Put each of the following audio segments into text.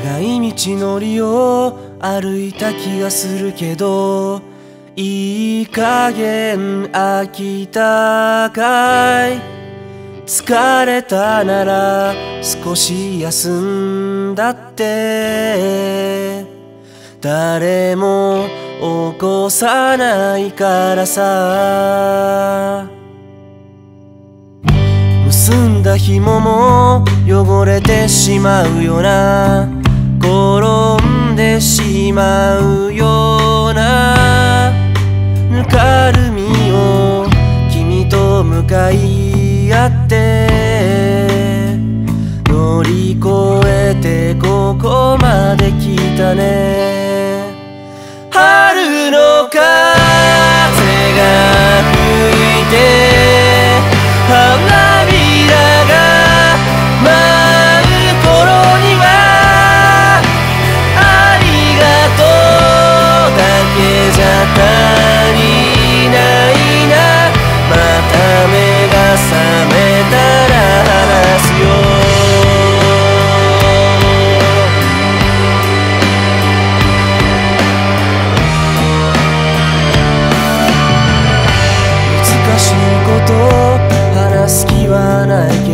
長い道のりを歩いた気がするけどいい加減飽きたかい？疲れたなら少し休んだって。誰も起こさないからさ。結んだ紐も汚れてしまうよな。しまうようなぬかるみを君と向かい合って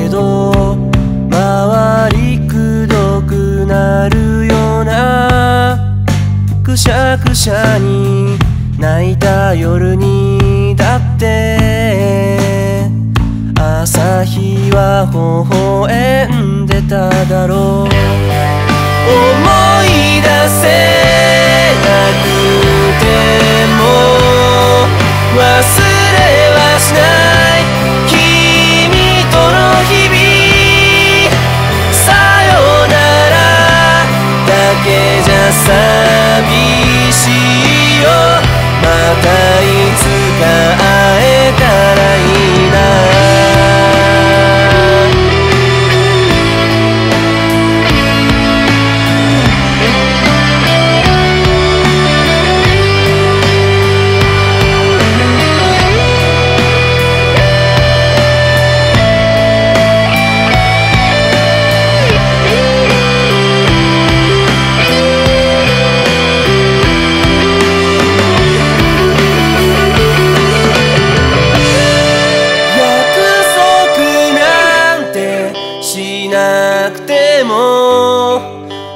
けど周りくどくなるようなくしゃくしゃに泣いた夜にだって朝日は微笑んでただろう。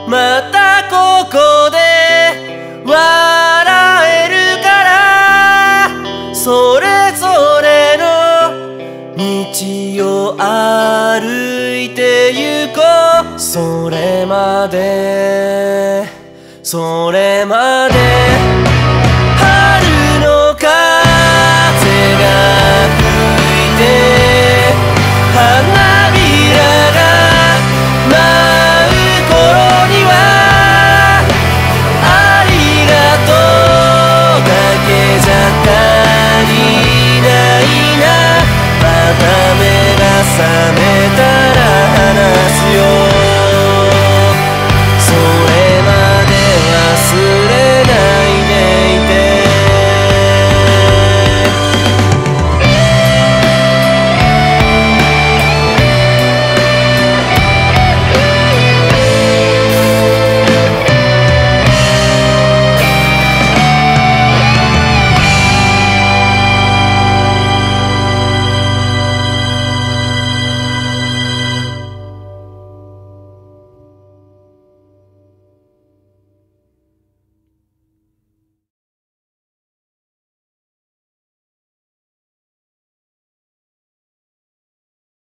またここで笑えるから。それぞれの道を歩いて行こう。それまで。それまで。sound